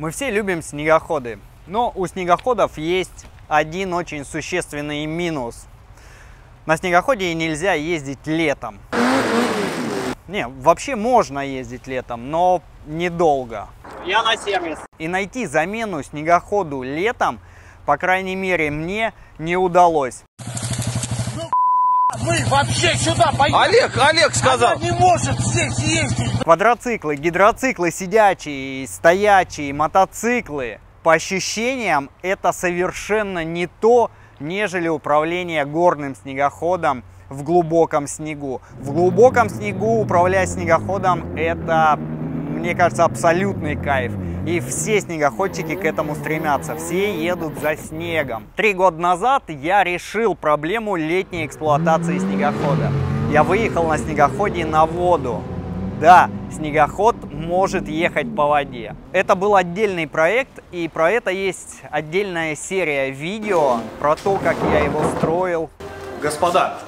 Мы все любим снегоходы, но у снегоходов есть один очень существенный минус. На снегоходе нельзя ездить летом. Не, вообще можно ездить летом, но недолго. Я на сервис. И найти замену снегоходу летом, по крайней мере, мне не удалось. Вы вообще сюда поехали! Олег, Олег сказал! Она не может здесь ездить! Квадроциклы, гидроциклы сидячие, стоячие, мотоциклы. По ощущениям, это совершенно не то, нежели управление горным снегоходом в глубоком снегу. В глубоком снегу управлять снегоходом это, мне кажется, абсолютный кайф. И все снегоходчики к этому стремятся, все едут за снегом. Три года назад я решил проблему летней эксплуатации снегохода. Я выехал на снегоходе на воду. Да, снегоход может ехать по воде. Это был отдельный проект, и про это есть отдельная серия видео, про то, как я его строил. Господа,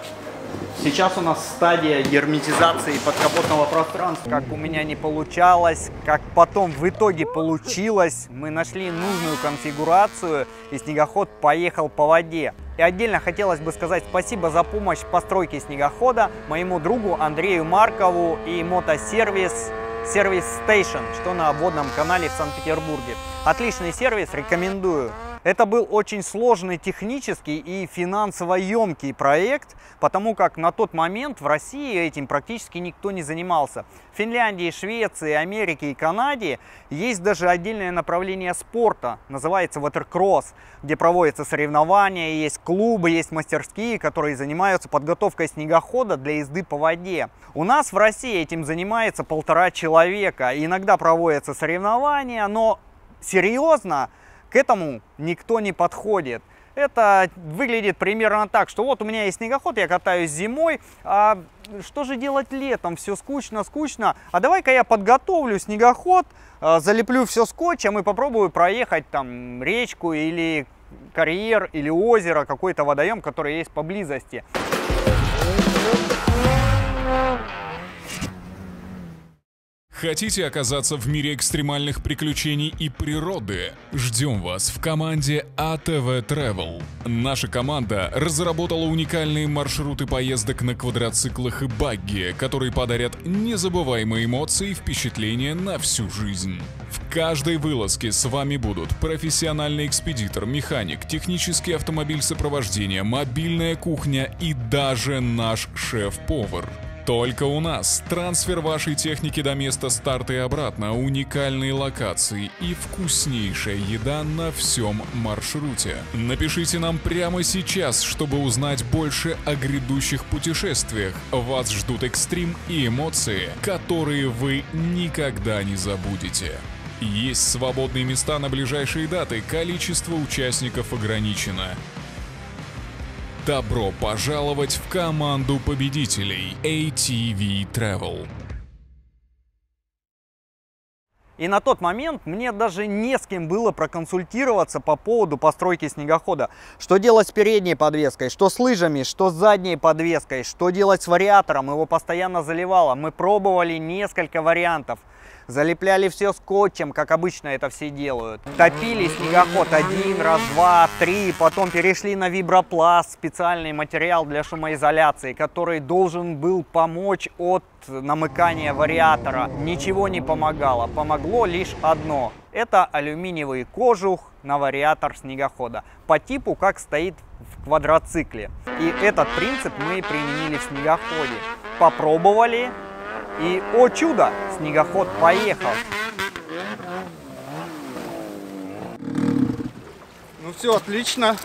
Сейчас у нас стадия герметизации подкапотного пространства. Как у меня не получалось, как потом в итоге получилось. Мы нашли нужную конфигурацию, и снегоход поехал по воде. И отдельно хотелось бы сказать спасибо за помощь в постройке снегохода моему другу Андрею Маркову и мотосервис Сервис Station, что на водном канале в Санкт-Петербурге. Отличный сервис, рекомендую. Это был очень сложный технический и финансово емкий проект, потому как на тот момент в России этим практически никто не занимался. В Финляндии, Швеции, Америке и Канаде есть даже отдельное направление спорта, называется ватеркросс, где проводятся соревнования, есть клубы, есть мастерские, которые занимаются подготовкой снегохода для езды по воде. У нас в России этим занимается полтора человека. Иногда проводятся соревнования, но серьезно к этому никто не подходит. Это выглядит примерно так, что вот у меня есть снегоход, я катаюсь зимой, а что же делать летом? Все скучно, скучно. А давай-ка я подготовлю снегоход, а, залеплю все скотчем и попробую проехать там речку или карьер, или озеро, какой-то водоем, который есть поблизости. Хотите оказаться в мире экстремальных приключений и природы? Ждем вас в команде ATV Travel. Наша команда разработала уникальные маршруты поездок на квадроциклах и багги, которые подарят незабываемые эмоции и впечатления на всю жизнь. В каждой вылазке с вами будут профессиональный экспедитор, механик, технический автомобиль сопровождения, мобильная кухня и даже наш шеф-повар. Только у нас трансфер вашей техники до места старта и обратно, уникальные локации и вкуснейшая еда на всем маршруте. Напишите нам прямо сейчас, чтобы узнать больше о грядущих путешествиях. Вас ждут экстрим и эмоции, которые вы никогда не забудете. Есть свободные места на ближайшие даты, количество участников ограничено. Добро пожаловать в команду победителей ATV Travel. И на тот момент мне даже не с кем было проконсультироваться по поводу постройки снегохода. Что делать с передней подвеской, что с лыжами, что с задней подвеской, что делать с вариатором. Его постоянно заливало. Мы пробовали несколько вариантов. Залепляли все скотчем, как обычно это все делают. Топили снегоход один раз, два, три, потом перешли на вибропласт, специальный материал для шумоизоляции, который должен был помочь от намыкания вариатора. Ничего не помогало, помогло лишь одно. Это алюминиевый кожух на вариатор снегохода. По типу, как стоит в квадроцикле. И этот принцип мы применили в снегоходе. Попробовали, и, о чудо, снегоход поехал. Ну все, отлично.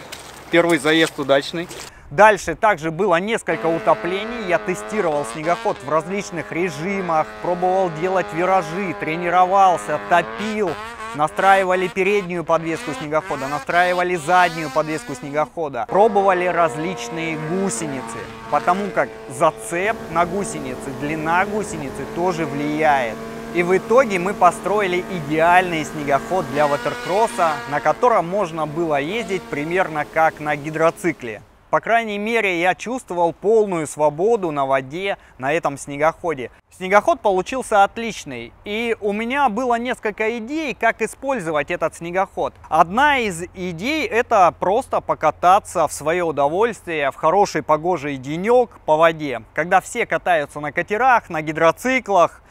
Первый заезд удачный. Дальше также было несколько утоплений. Я тестировал снегоход в различных режимах, пробовал делать виражи, тренировался, топил. Настраивали переднюю подвеску снегохода, настраивали заднюю подвеску снегохода. Пробовали различные гусеницы, потому как зацеп на гусеницы, длина гусеницы тоже влияет. И в итоге мы построили идеальный снегоход для ватеркросса, на котором можно было ездить примерно как на гидроцикле. По крайней мере, я чувствовал полную свободу на воде на этом снегоходе. Снегоход получился отличный, и у меня было несколько идей, как использовать этот снегоход. Одна из идей это просто покататься в свое удовольствие в хороший погожий денек по воде, когда все катаются на катерах, на гидроциклах,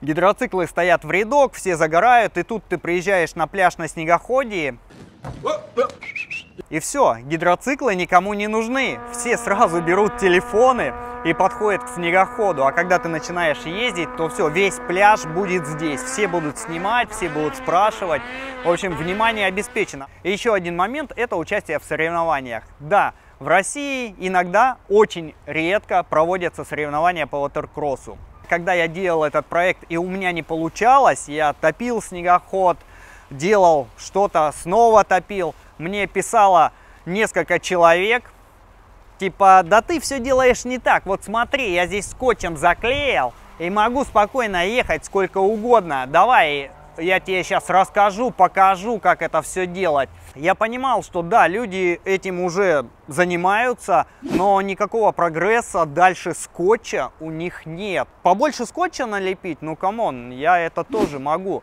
Гидроциклы стоят в рядок, все загорают, и тут ты приезжаешь на пляж на снегоходе, и все, гидроциклы никому не нужны. Все сразу берут телефоны и подходят к снегоходу. А когда ты начинаешь ездить, то все, весь пляж будет здесь. Все будут снимать, все будут спрашивать. В общем, внимание обеспечено. И еще один момент – это участие в соревнованиях. Да, в России иногда, очень редко проводятся соревнования по ватеркроссу. Когда я делал этот проект и у меня не получалось, я топил снегоход, делал что-то, снова топил. Мне писало несколько человек, типа, да ты все делаешь не так, вот смотри, я здесь скотчем заклеил и могу спокойно ехать сколько угодно, давай я тебе сейчас расскажу, покажу, как это все делать. Я понимал, что да, люди этим уже занимаются, но никакого прогресса дальше скотча у них нет. Побольше скотча налепить, ну come on, я это тоже могу.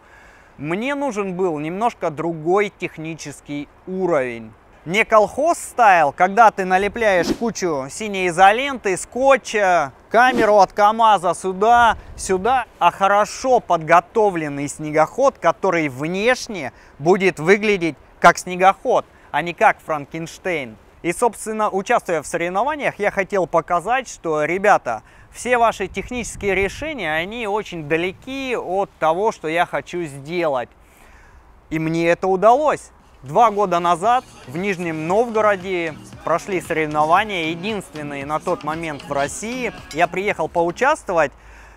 Мне нужен был немножко другой технический уровень. Не колхоз style, когда ты налепляешь кучу синей изоленты, скотча, камеру от КАМАЗа сюда, сюда, а хорошо подготовленный снегоход, который внешне будет выглядеть как снегоход, а не как Франкенштейн. И, собственно, участвуя в соревнованиях, я хотел показать, что, ребята, все ваши технические решения, они очень далеки от того, что я хочу сделать. И мне это удалось. Два года назад в Нижнем Новгороде прошли соревнования, единственные на тот момент в России. Я приехал поучаствовать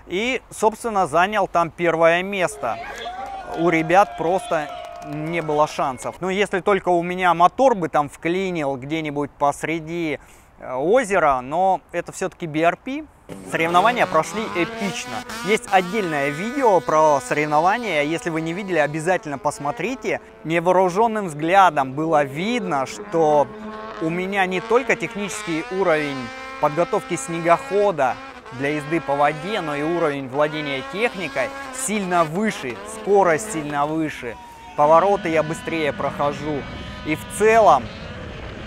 и, собственно, занял там первое место. У ребят просто не было шансов. Ну, если только у меня мотор бы там вклинил где-нибудь посреди э, озера, но это все-таки BRP, Соревнования прошли эпично. Есть отдельное видео про соревнования, если вы не видели, обязательно посмотрите. Невооруженным взглядом было видно, что у меня не только технический уровень подготовки снегохода для езды по воде, но и уровень владения техникой сильно выше, скорость сильно выше, повороты я быстрее прохожу. И в целом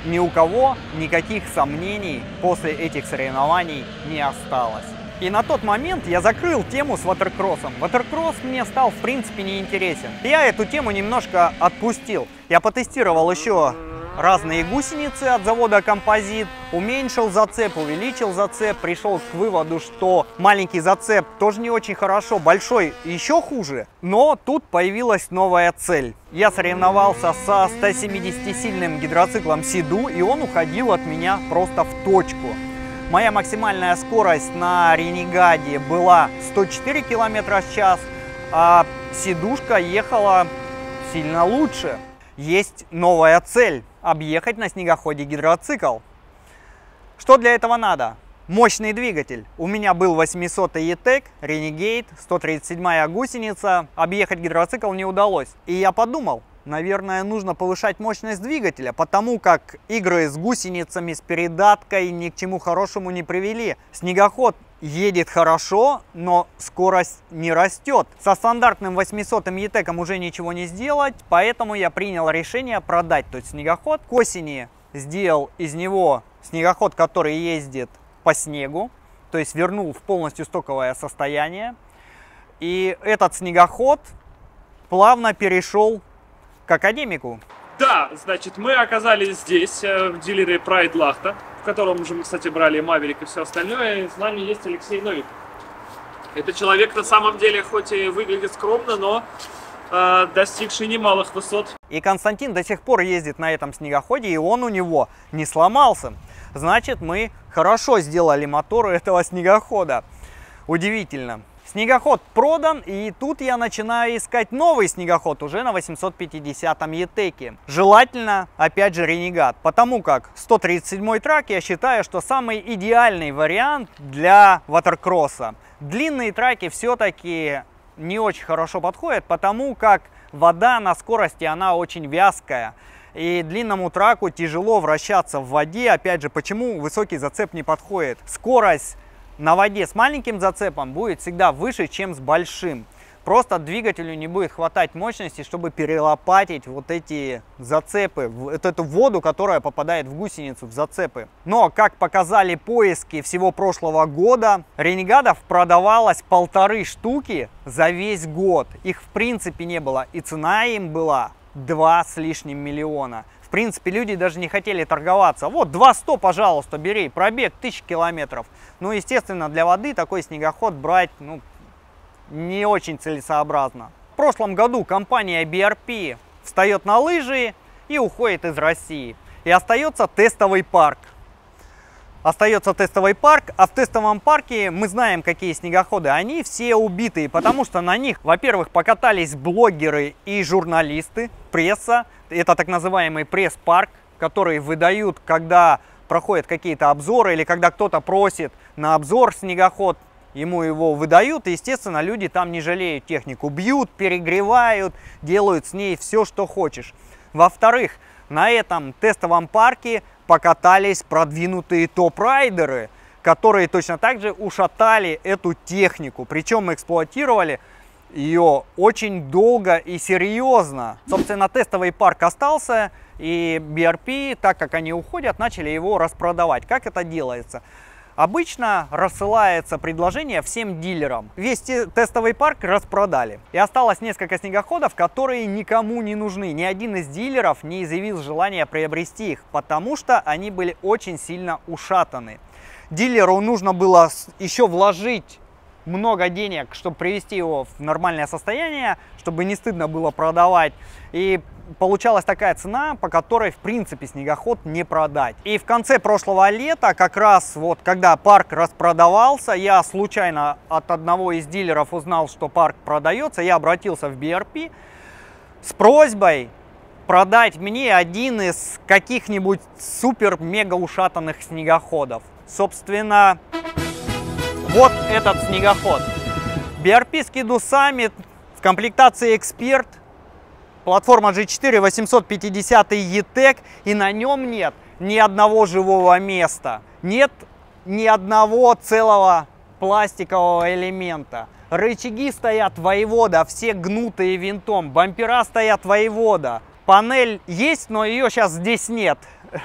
ни у кого никаких сомнений после этих соревнований не осталось. И на тот момент я закрыл тему с ватеркроссом. Ватеркросс мне стал в принципе неинтересен. Я эту тему немножко отпустил. Я потестировал еще разные гусеницы от завода Композит, уменьшил зацеп, увеличил зацеп, пришел к выводу, что маленький зацеп тоже не очень хорошо, большой еще хуже. Но тут появилась новая цель. Я соревновался со 170-сильным гидроциклом Сиду, и он уходил от меня просто в точку. Моя максимальная скорость на Ренегаде была 104 км в час, а Сидушка ехала сильно лучше. Есть новая цель объехать на снегоходе гидроцикл. Что для этого надо? Мощный двигатель. У меня был 800 E-Tech, Renegade, 137 гусеница. Объехать гидроцикл не удалось. И я подумал, наверное, нужно повышать мощность двигателя, потому как игры с гусеницами, с передаткой ни к чему хорошему не привели. Снегоход едет хорошо, но скорость не растет. Со стандартным 800 E-Tech уже ничего не сделать, поэтому я принял решение продать тот снегоход. К осени сделал из него снегоход, который ездит по снегу, то есть вернул в полностью стоковое состояние. И этот снегоход плавно перешел к академику. Да, значит, мы оказались здесь, э, в дилере Pride Лахта, в котором уже мы, кстати, брали Маверик и все остальное. И с нами есть Алексей Новик. Это человек на самом деле, хоть и выглядит скромно, но э, достигший немалых высот. И Константин до сих пор ездит на этом снегоходе, и он у него не сломался. Значит, мы хорошо сделали мотору этого снегохода. Удивительно. Снегоход продан, и тут я начинаю искать новый снегоход уже на 850-м Етеке. Желательно, опять же, Ренегат, потому как 137-й трак я считаю, что самый идеальный вариант для ватеркросса. Длинные траки все-таки не очень хорошо подходят, потому как вода на скорости, она очень вязкая. И длинному траку тяжело вращаться в воде. Опять же, почему высокий зацеп не подходит? Скорость на воде с маленьким зацепом будет всегда выше, чем с большим. Просто двигателю не будет хватать мощности, чтобы перелопатить вот эти зацепы, вот эту воду, которая попадает в гусеницу, в зацепы. Но, как показали поиски всего прошлого года, ренегадов продавалось полторы штуки за весь год. Их в принципе не было, и цена им была 2 с лишним миллиона. В принципе, люди даже не хотели торговаться. Вот 200, пожалуйста, бери, пробег 1000 километров. Ну, естественно, для воды такой снегоход брать, ну, не очень целесообразно. В прошлом году компания BRP встает на лыжи и уходит из России. И остается тестовый парк. Остается тестовый парк, а в тестовом парке мы знаем, какие снегоходы. Они все убитые, потому что на них, во-первых, покатались блогеры и журналисты, пресса. Это так называемый пресс-парк, который выдают, когда проходят какие-то обзоры или когда кто-то просит на обзор снегоход ему его выдают, и, естественно, люди там не жалеют технику. Бьют, перегревают, делают с ней все, что хочешь. Во-вторых, на этом тестовом парке покатались продвинутые топ-райдеры, которые точно так же ушатали эту технику. Причем эксплуатировали ее очень долго и серьезно. Собственно, тестовый парк остался, и BRP, так как они уходят, начали его распродавать. Как это делается? Обычно рассылается предложение всем дилерам. Весь тестовый парк распродали. И осталось несколько снегоходов, которые никому не нужны. Ни один из дилеров не изъявил желания приобрести их, потому что они были очень сильно ушатаны. Дилеру нужно было еще вложить много денег, чтобы привести его в нормальное состояние, чтобы не стыдно было продавать. И получалась такая цена, по которой, в принципе, снегоход не продать. И в конце прошлого лета, как раз вот когда парк распродавался, я случайно от одного из дилеров узнал, что парк продается. Я обратился в BRP с просьбой продать мне один из каких-нибудь супер-мега ушатанных снегоходов. Собственно, вот этот снегоход. BRP Skidu Summit в комплектации Эксперт Платформа G4 850 E-Tech, и на нем нет ни одного живого места. Нет ни одного целого пластикового элемента. Рычаги стоят воевода, все гнутые винтом. Бампера стоят воевода. Панель есть, но ее сейчас здесь нет.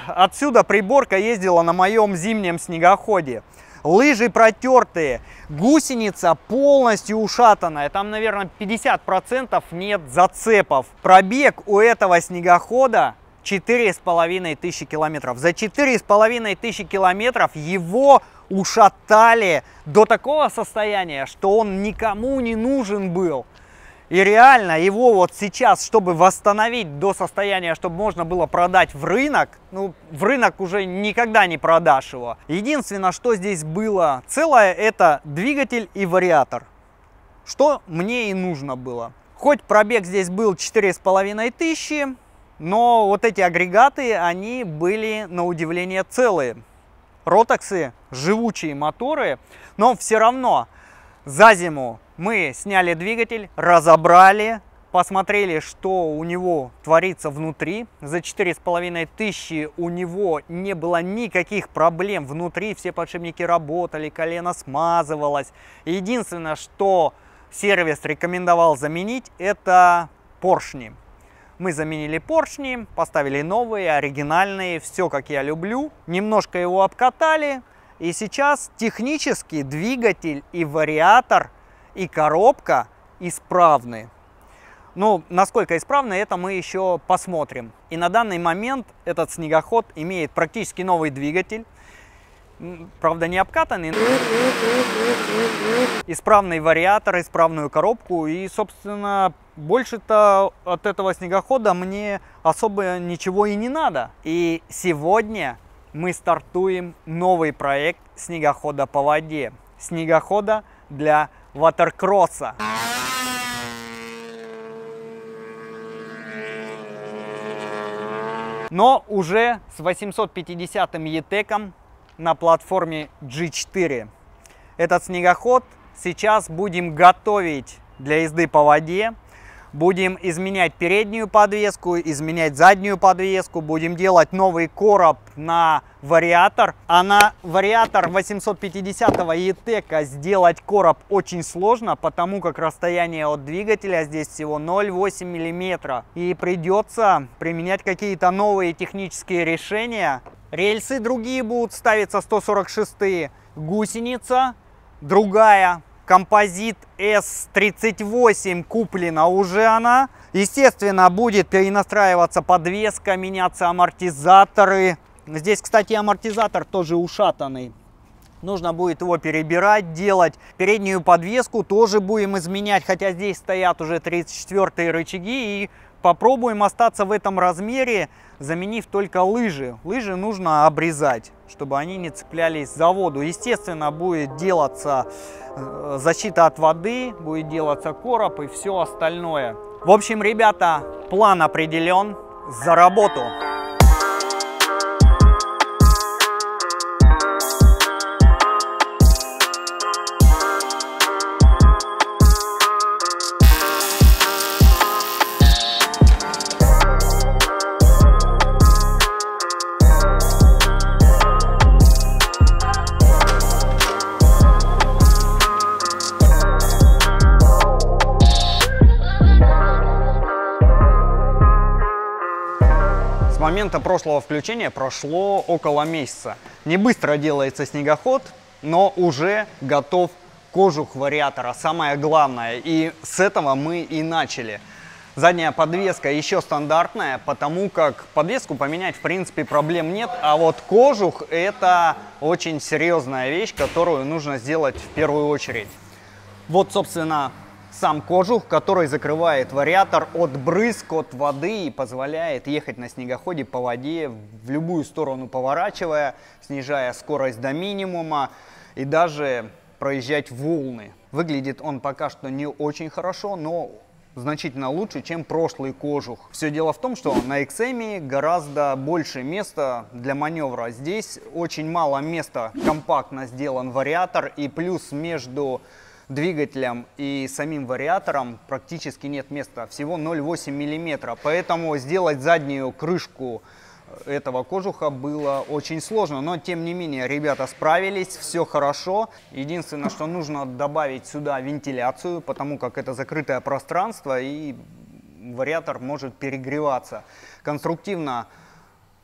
Отсюда приборка ездила на моем зимнем снегоходе лыжи протертые, гусеница полностью ушатанная, там, наверное, 50% нет зацепов. Пробег у этого снегохода четыре с половиной тысячи километров. За четыре с половиной тысячи километров его ушатали до такого состояния, что он никому не нужен был. И реально его вот сейчас, чтобы восстановить до состояния, чтобы можно было продать в рынок, ну, в рынок уже никогда не продашь его. Единственное, что здесь было целое, это двигатель и вариатор. Что мне и нужно было. Хоть пробег здесь был 4,5 тысячи, но вот эти агрегаты, они были на удивление целые. Ротоксы, живучие моторы, но все равно за зиму мы сняли двигатель, разобрали, посмотрели, что у него творится внутри. За четыре с половиной тысячи у него не было никаких проблем внутри, все подшипники работали, колено смазывалось. Единственное, что сервис рекомендовал заменить, это поршни. Мы заменили поршни, поставили новые, оригинальные, все как я люблю. Немножко его обкатали, и сейчас технически двигатель и вариатор – и коробка исправны. Ну, насколько исправны, это мы еще посмотрим. И на данный момент этот снегоход имеет практически новый двигатель. Правда, не обкатанный. Исправный вариатор, исправную коробку. И, собственно, больше-то от этого снегохода мне особо ничего и не надо. И сегодня мы стартуем новый проект снегохода по воде. Снегохода для ватеркросса. Но уже с 850-м етеком на платформе G4. Этот снегоход сейчас будем готовить для езды по воде. Будем изменять переднюю подвеску, изменять заднюю подвеску. Будем делать новый короб на вариатор. А на вариатор 850 ETEC сделать короб очень сложно, потому как расстояние от двигателя здесь всего 0,8 мм. И придется применять какие-то новые технические решения. Рельсы другие будут ставиться 146 гусеница, другая Композит S38 куплена уже она. Естественно, будет перенастраиваться подвеска, меняться амортизаторы. Здесь, кстати, амортизатор тоже ушатанный. Нужно будет его перебирать, делать. Переднюю подвеску тоже будем изменять, хотя здесь стоят уже 34 рычаги. И попробуем остаться в этом размере, заменив только лыжи. Лыжи нужно обрезать, чтобы они не цеплялись за воду. Естественно, будет делаться защита от воды, будет делаться короб и все остальное. В общем, ребята, план определен. За работу! Момента прошлого включения прошло около месяца. Не быстро делается снегоход, но уже готов кожух вариатора, самое главное. И с этого мы и начали. Задняя подвеска еще стандартная, потому как подвеску поменять в принципе проблем нет, а вот кожух это очень серьезная вещь, которую нужно сделать в первую очередь. Вот собственно сам кожух, который закрывает вариатор от брызг, от воды и позволяет ехать на снегоходе по воде в любую сторону поворачивая, снижая скорость до минимума и даже проезжать волны. Выглядит он пока что не очень хорошо, но значительно лучше, чем прошлый кожух. Все дело в том, что на XM гораздо больше места для маневра. Здесь очень мало места, компактно сделан вариатор и плюс между двигателем и самим вариатором практически нет места, всего 0,8 мм. Поэтому сделать заднюю крышку этого кожуха было очень сложно, но тем не менее ребята справились, все хорошо. Единственное, что нужно добавить сюда вентиляцию, потому как это закрытое пространство и вариатор может перегреваться. Конструктивно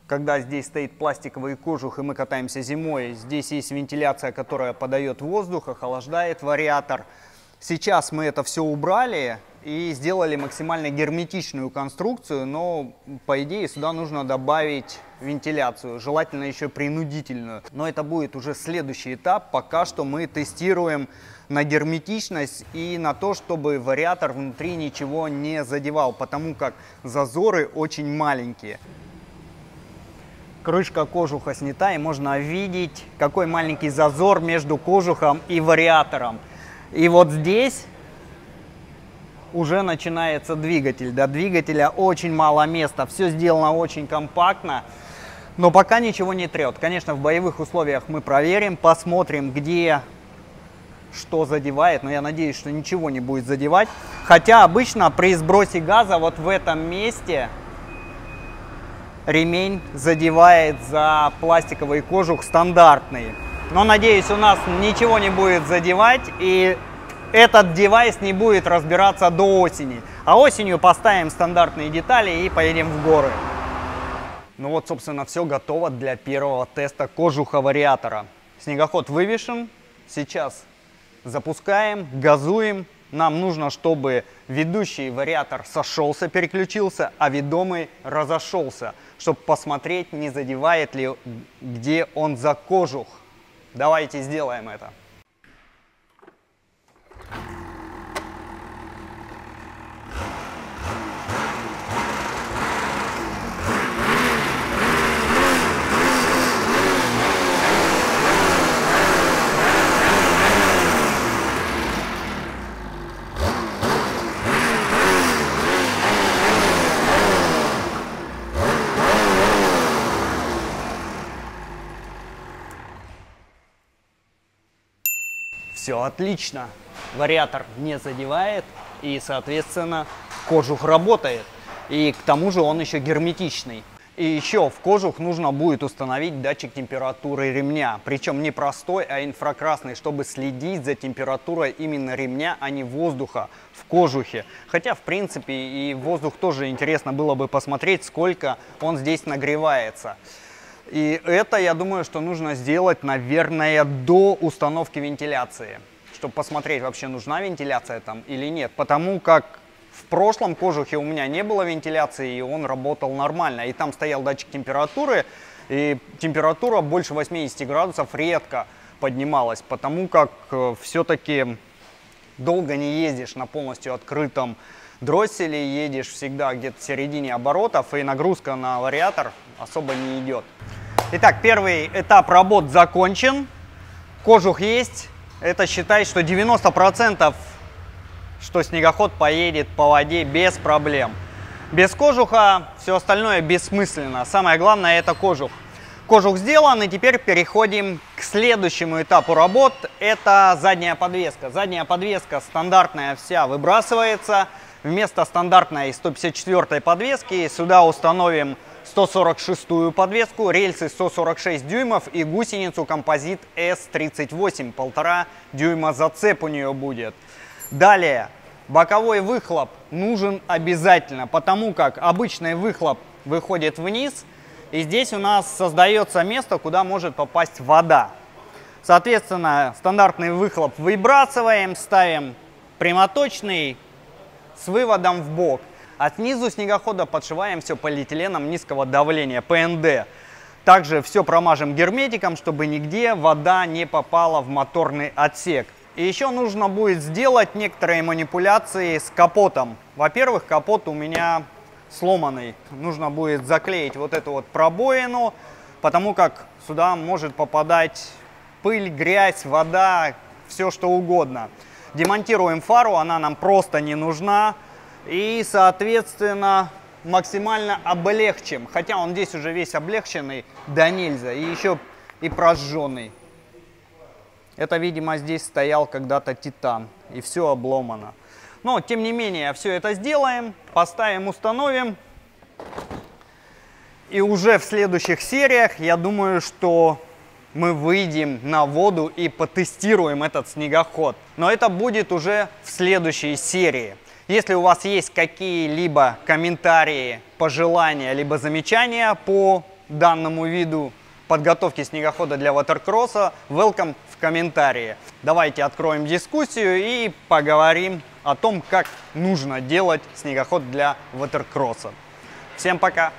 когда здесь стоит пластиковый кожух и мы катаемся зимой, здесь есть вентиляция, которая подает воздух, охлаждает вариатор. Сейчас мы это все убрали и сделали максимально герметичную конструкцию, но по идее сюда нужно добавить вентиляцию, желательно еще принудительную. Но это будет уже следующий этап, пока что мы тестируем на герметичность и на то, чтобы вариатор внутри ничего не задевал, потому как зазоры очень маленькие крышка кожуха снята, и можно видеть, какой маленький зазор между кожухом и вариатором. И вот здесь уже начинается двигатель. До двигателя очень мало места, все сделано очень компактно, но пока ничего не трет. Конечно, в боевых условиях мы проверим, посмотрим, где что задевает, но я надеюсь, что ничего не будет задевать. Хотя обычно при сбросе газа вот в этом месте ремень задевает за пластиковый кожух стандартный. Но надеюсь, у нас ничего не будет задевать и этот девайс не будет разбираться до осени. А осенью поставим стандартные детали и поедем в горы. Ну вот, собственно, все готово для первого теста кожуха вариатора. Снегоход вывешен. Сейчас запускаем, газуем нам нужно, чтобы ведущий вариатор сошелся, переключился, а ведомый разошелся, чтобы посмотреть, не задевает ли где он за кожух. Давайте сделаем это. Все отлично. Вариатор не задевает и, соответственно, кожух работает. И к тому же он еще герметичный. И еще в кожух нужно будет установить датчик температуры ремня. Причем не простой, а инфракрасный, чтобы следить за температурой именно ремня, а не воздуха в кожухе. Хотя, в принципе, и воздух тоже интересно было бы посмотреть, сколько он здесь нагревается. И это, я думаю, что нужно сделать, наверное, до установки вентиляции. Чтобы посмотреть, вообще нужна вентиляция там или нет. Потому как в прошлом кожухе у меня не было вентиляции, и он работал нормально. И там стоял датчик температуры, и температура больше 80 градусов редко поднималась, потому как э, все-таки долго не ездишь на полностью открытом дросселе, едешь всегда где-то в середине оборотов, и нагрузка на вариатор особо не идет. Итак, первый этап работ закончен, кожух есть, это считай, что 90% что снегоход поедет по воде без проблем. Без кожуха все остальное бессмысленно. Самое главное это кожух. Кожух сделан, и теперь переходим к следующему этапу работ. Это задняя подвеска. Задняя подвеска стандартная вся выбрасывается. Вместо стандартной 154 подвески сюда установим 146 подвеску, рельсы 146 дюймов и гусеницу композит S38, полтора дюйма зацеп у нее будет. Далее, боковой выхлоп нужен обязательно, потому как обычный выхлоп выходит вниз, и здесь у нас создается место, куда может попасть вода. Соответственно, стандартный выхлоп выбрасываем, ставим прямоточный с выводом в бок. А снизу снегохода подшиваем все полиэтиленом низкого давления, ПНД. Также все промажем герметиком, чтобы нигде вода не попала в моторный отсек. И еще нужно будет сделать некоторые манипуляции с капотом. Во-первых, капот у меня сломанный. Нужно будет заклеить вот эту вот пробоину, потому как сюда может попадать пыль, грязь, вода, все что угодно. Демонтируем фару, она нам просто не нужна. И, соответственно, максимально облегчим. Хотя он здесь уже весь облегченный, да нельзя. И еще и прожженный. Это, видимо, здесь стоял когда-то титан, и все обломано. Но, тем не менее, все это сделаем, поставим, установим. И уже в следующих сериях, я думаю, что мы выйдем на воду и потестируем этот снегоход. Но это будет уже в следующей серии. Если у вас есть какие-либо комментарии, пожелания, либо замечания по данному виду подготовки снегохода для ватеркросса, welcome комментарии. Давайте откроем дискуссию и поговорим о том, как нужно делать снегоход для ватеркросса. Всем пока!